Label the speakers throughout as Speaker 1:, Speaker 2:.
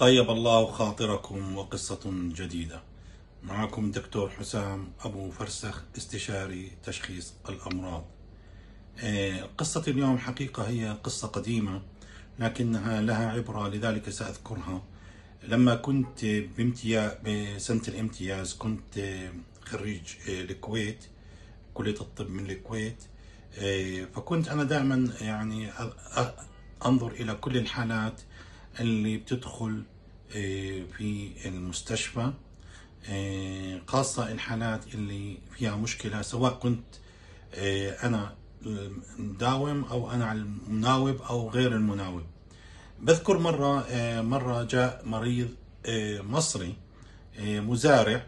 Speaker 1: طيب الله خاطركم وقصة جديدة. معكم الدكتور حسام أبو فرسخ استشاري تشخيص الأمراض. آه، قصة اليوم حقيقة هي قصة قديمة لكنها لها عبرة لذلك سأذكرها. لما كنت بامتياز بسنة الامتياز كنت خريج الكويت كلية الطب من الكويت آه، فكنت أنا دائما يعني أنظر إلى كل الحالات اللي بتدخل آه، في المستشفى آه، خاصة الحالات اللي فيها مشكلة سواء كنت آه، أنا مداوم أو أنا المناوب أو غير المناوب. بذكر مرة مرة جاء مريض مصري مزارع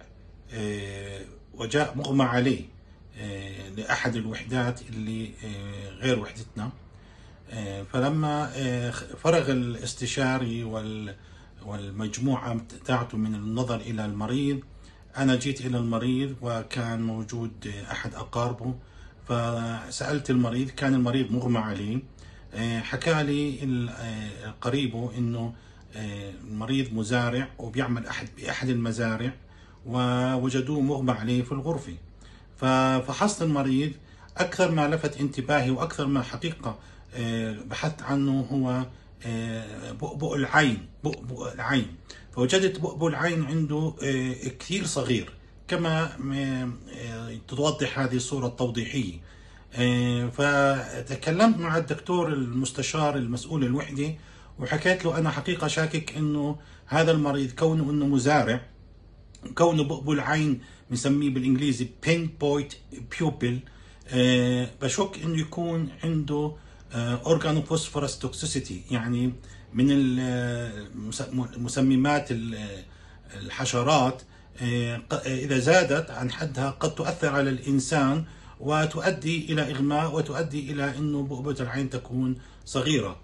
Speaker 1: وجاء مغمى عليه لأحد الوحدات اللي غير وحدتنا. فلما آه، فرغ الاستشاري والمجموعة تاعته من النظر إلى المريض أنا جيت إلى المريض وكان موجود أحد أقاربه فسألت المريض كان المريض مغمى عليه آه، حكى لي آه، قريبه إنه المريض مزارع وبيعمل احد بأحد المزارع ووجدوه مغمى عليه في الغرفة. ففحصت المريض أكثر ما لفت انتباهي وأكثر ما حقيقة آه، بحثت عنه هو آه، بؤبؤ العين بؤبؤ العين. فوجدت بؤبؤ العين عنده آه، كثير صغير كما توضح هذه الصورة التوضيحية. فتكلمت مع الدكتور المستشار المسؤول الوحدة وحكيت له أنا حقيقة شاكك أنه هذا المريض كونه أنه مزارع كونه بؤبؤ العين بنسميه بالإنجليزي pinpoint pupil بشك أنه يكون عنده organophosphorus toxicity يعني من المسممات الحشرات آه، إذا زادت عن حدها قد تؤثر على الإنسان وتؤدي إلى إغماء وتؤدي إلى إنه بؤبة العين تكون صغيرة.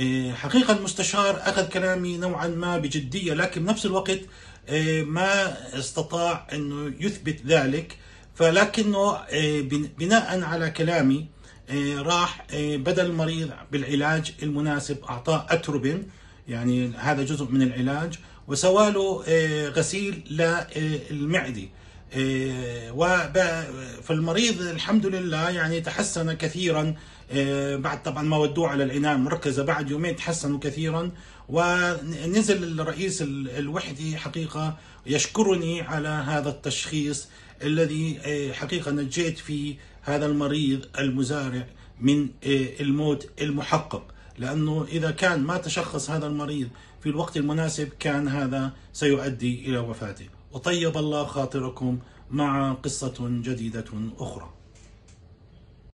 Speaker 1: آه، حقيقة المستشار أخذ كلامي نوعا ما بجدية لكن بنفس الوقت آه، ما استطاع إنه يثبت ذلك فلكنه بناء على كلامي آه، راح آه، بدل المريض بالعلاج المناسب أعطاه أتروبين يعني هذا جزء من العلاج وسوى له آه، غسيل للمعدة. فالمريض الحمد لله يعني تحسن كثيرا. بعد طبعا ما ودوه على العنايه المركزه بعد يومين تحسنوا كثيرا. ونزل الرئيس الوحدي حقيقة يشكرني على هذا التشخيص الذي حقيقة نجيت فيه هذا المريض المزارع من الموت المحقق. لأنه إذا كان ما تشخص هذا المريض في الوقت المناسب كان هذا سيؤدي إلى وفاته. وطيب الله خاطركم مع قصة جديدة أخرى.